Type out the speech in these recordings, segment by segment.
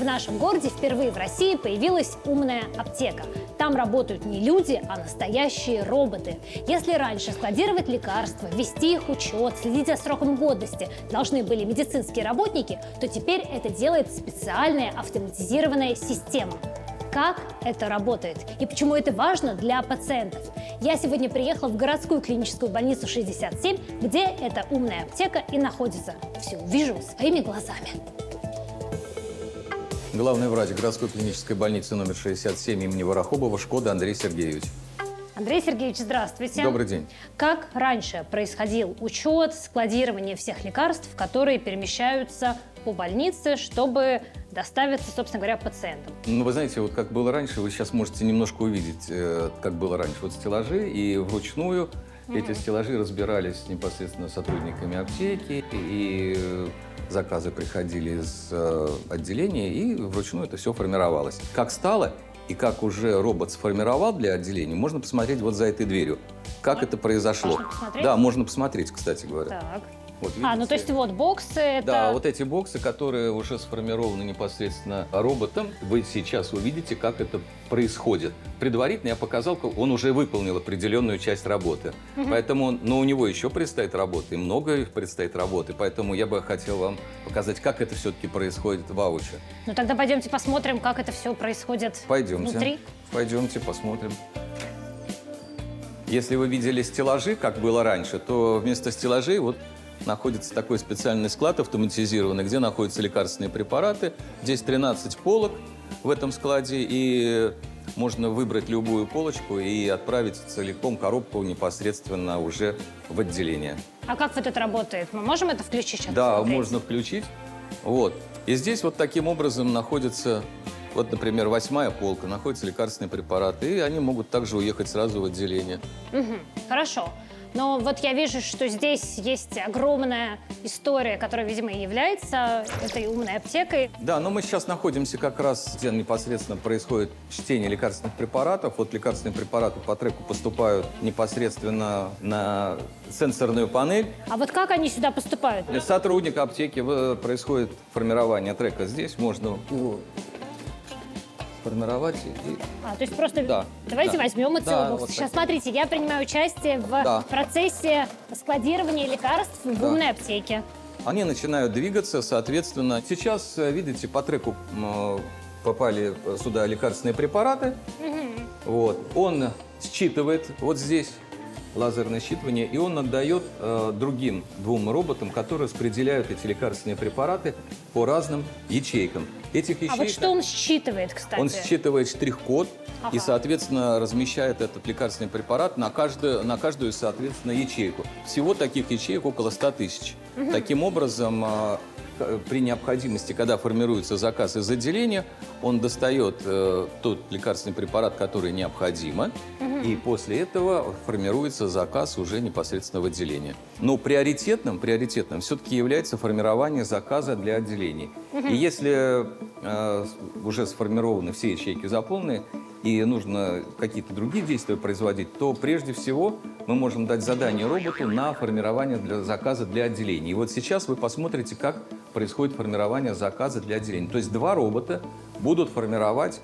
В нашем городе впервые в России появилась умная аптека. Там работают не люди, а настоящие роботы. Если раньше складировать лекарства, вести их учет, следить за сроком годности должны были медицинские работники, то теперь это делает специальная автоматизированная система. Как это работает и почему это важно для пациентов? Я сегодня приехала в городскую клиническую больницу 67, где эта умная аптека и находится. Все увижу своими глазами. Главный врач городской клинической больницы номер 67 имени Ворохобова Шкода Андрей Сергеевич. Андрей Сергеевич, здравствуйте. Добрый день. Как раньше происходил учет, складирование всех лекарств, которые перемещаются по больнице, чтобы доставиться, собственно говоря, пациентам? Ну, вы знаете, вот как было раньше, вы сейчас можете немножко увидеть, э, как было раньше. Вот стеллажи, и вручную эти стеллажи разбирались непосредственно сотрудниками аптеки, и заказы приходили из э, отделения, и вручную это все формировалось. Как стало, и как уже робот сформировал для отделения, можно посмотреть вот за этой дверью. Как это произошло. Можно посмотреть? Да, можно посмотреть, кстати говоря. Так. Вот А, ну то есть вот боксы это... Да, вот эти боксы, которые уже сформированы непосредственно роботом, вы сейчас увидите, как это происходит. Предварительно я показал, как он уже выполнил определенную часть работы. Поэтому, но у него еще предстоит работа, и много предстоит работы. Поэтому я бы хотел вам показать, как это все-таки происходит в Ауче. Ну тогда пойдемте посмотрим, как это все происходит Пойдемте. внутри. Пойдемте, посмотрим. Если вы видели стеллажи, как было раньше, то вместо стеллажей вот находится такой специальный склад автоматизированный, где находятся лекарственные препараты. Здесь 13 полок в этом складе, и можно выбрать любую полочку и отправить целиком коробку непосредственно уже в отделение. А как вот это работает? Мы можем это включить сейчас? Да, посмотреть? можно включить. Вот. И здесь вот таким образом находится, вот, например, восьмая полка, находятся лекарственные препараты, и они могут также уехать сразу в отделение. Мгм, Хорошо. Но вот я вижу, что здесь есть огромная история, которая, видимо, и является этой умной аптекой. Да, но мы сейчас находимся как раз, где непосредственно происходит чтение лекарственных препаратов. Вот лекарственные препараты по треку поступают непосредственно на сенсорную панель. А вот как они сюда поступают? Для сотрудника аптеки э, происходит формирование трека. Здесь можно его сформировать и А, то есть просто Да, давайте да. возьмем эти Да, вот Сейчас такие. смотрите, я принимаю участие в Да. процессе складирования лекарств в Да. умной аптеке. Они начинают двигаться, соответственно. Сейчас, э, видите, по треку э, попали сюда лекарственные препараты. Вот. Он считывает вот здесь лазерное считывание, и он отдает э, другим двум роботам, которые распределяют эти лекарственные препараты по разным ячейкам. Этих А ячеек вот что он считывает, кстати? он считывает штрих-код и, Ага. соответственно, размещает этот лекарственный препарат на каждую, на каждую, соответственно, ячейку. Всего таких ячеек около 100 тысяч. Таким образом, а, при необходимости, когда формируется заказ из отделения, он достает э, тот лекарственный препарат, который необходимо, и после этого формируется заказ уже непосредственно в отделении. Но приоритетным, приоритетным все-таки является формирование заказа для отделений. И если э, уже сформированы все ячейки заполнены, и нужно какие-то другие действия производить, то прежде всего мы можем дать задание роботу на формирование для заказа для отделений. И вот сейчас вы посмотрите, как происходит формирование заказа для отделений. То есть два робота будут формировать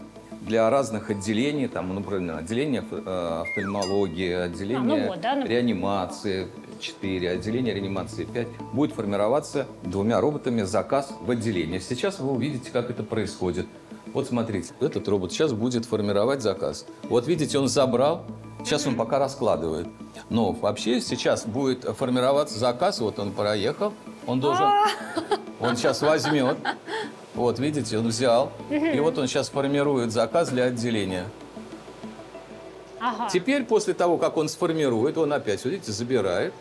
для разных отделений, там, ну, например, отделение э, офтальмологии, отделение ну вот, да, например. реанимации 4, отделение реанимации 5, будет формироваться двумя роботами заказ в отделение. Сейчас вы увидите, как это происходит. Вот смотрите, этот робот сейчас будет формировать заказ. Вот видите, он забрал, сейчас он пока раскладывает. Но вообще сейчас будет формироваться заказ, вот он проехал, он должен, он сейчас возьмет, вот видите, он взял, и вот он сейчас формирует заказ для отделения. Ага. Теперь, после того, как он сформирует, он опять, видите, забирает,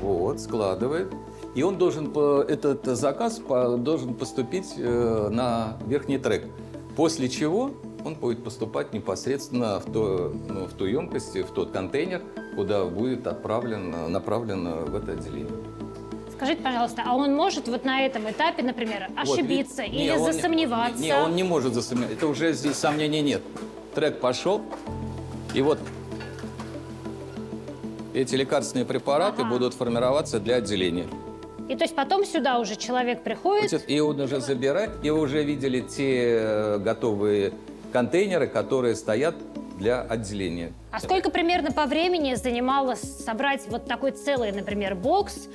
вот, складывает. И он должен, этот заказ должен поступить э, на верхний трек. После чего он будет поступать непосредственно в, то, ну, в ту емкость, в тот контейнер, куда будет отправлен, направлен в это отделение. Скажите, пожалуйста, а он может вот на этом этапе, например, Вот, ошибиться вид- или не, он засомневаться? Не, он не может засомневаться. Это уже здесь сомнений нет. Трек пошел, и вот эти лекарственные препараты Ага. будут формироваться для отделения. И то есть потом сюда уже человек приходит, И он уже забирает, и вы уже видели те э, готовые контейнеры, которые стоят для отделения. А сколько примерно по времени занимало собрать вот такой целый, например, бокс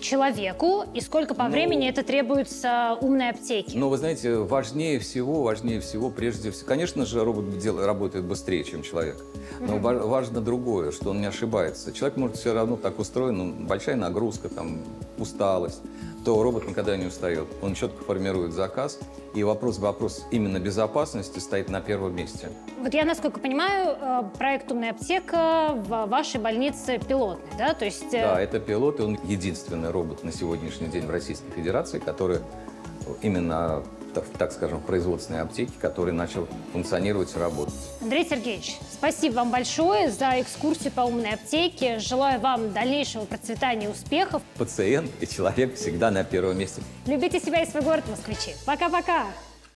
человеку, и сколько по Ну, времени это требуется умной аптеке? Но вы знаете, важнее всего, важнее всего, прежде всего, конечно же, робот дел- работает быстрее, чем человек. Но ва- важно другое, что он не ошибается. Человек может все равно так устроен, ну, большая нагрузка, там, усталость, то робот никогда не устает. Он четко формирует заказ, и вопрос, вопрос именно безопасности стоит на первом месте. Вот я, насколько понимаю, э, проект «Умная аптека» в вашей больнице пилотный, да? То есть э, Да, это пилот, и он единственный робот на сегодняшний день в Российской Федерации, который именно, так, так скажем, в производственной аптеке, который начал функционировать и работать. Андрей Сергеевич, спасибо вам большое за экскурсию по умной аптеке. Желаю вам дальнейшего процветания и успехов. Пациент и человек всегда на первом месте. Любите себя и свой город, москвичи. Пока-пока!